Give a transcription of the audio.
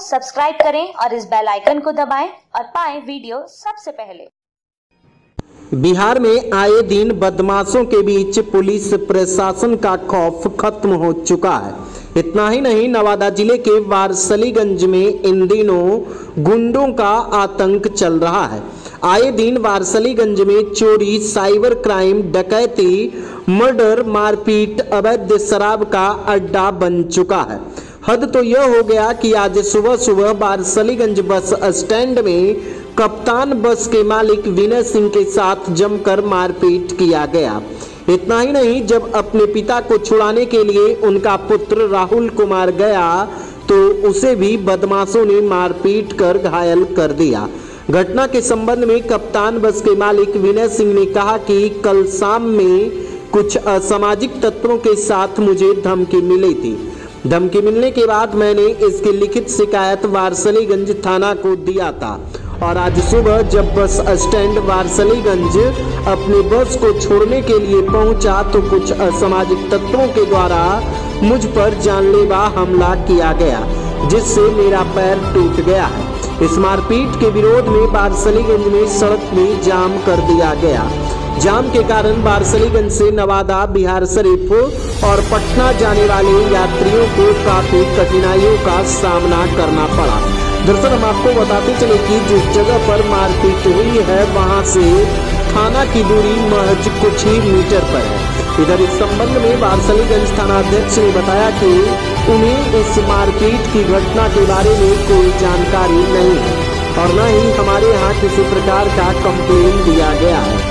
Subscribe करें और इस बेल आइकन को दबाएँ और पाएँ वीडियो सबसे पहले। बिहार में आए दिन बदमाशों के बीच पुलिस प्रशासन का खौफ खत्म हो चुका है। इतना ही नहीं, नवादा ज़िले के वारसलीगंज में इन दिनों गुंडों का आतंक चल रहा है। आए दिन वारसलीगंज में चोरी, साइबर क्राइम, डकैती, मर्डर, मारपीट, अवैध शराब का अड्डा बन चुका है। हद तो यह हो गया कि आज सुबह सुबह बारसलीगंज बस स्टैंड में कप्तान बस के मालिक विनय सिंह के साथ जमकर मारपीट किया गया। इतना ही नहीं, जब अपने पिता को छुड़ाने के लिए उनका पुत्र राहुल कुमार गया तो उसे भी बदमाशों ने मारपीट कर घायल कर दिया। घटना के संबंध में कप्तान बस के मालिक विनय सिंह ने कहा कि कल शाम में कुछ असामाजिक तत्वों के साथ मुझे धमकी मिली थी। धमकी मिलने के बाद मैंने इसकी लिखित शिकायत वारसलीगंज थाना को दिया था। और आज सुबह जब बस स्टैंड वारसलीगंज अपनी बस को छोड़ने के लिए पहुँचा तो कुछ असामाजिक तत्वों के द्वारा मुझ पर जानलेवा हमला किया गया, जिससे मेरा पैर टूट गया इस मारपीट के विरोध में वारसलीगंज में सड़क भी जाम कर दिया गया। जाम के कारण बारसलीगंज से नवादा, बिहार शरीफ और पटना जाने वाले यात्रियों को काफ़ी कठिनाइयों का सामना करना पड़ा। दरअसल हम आपको बताते चले कि जिस जगह पर मारपीट हुई है, वहाँ से थाना की दूरी महज कुछ ही मीटर पर है। इधर इस संबंध में बारसलीगंज थाना अध्यक्ष ने बताया कि उन्हें इस मारपीट की घटना के बारे में कोई जानकारी नहीं है और न ही हमारे यहाँ किसी प्रकार का कंप्लेन दिया गया है।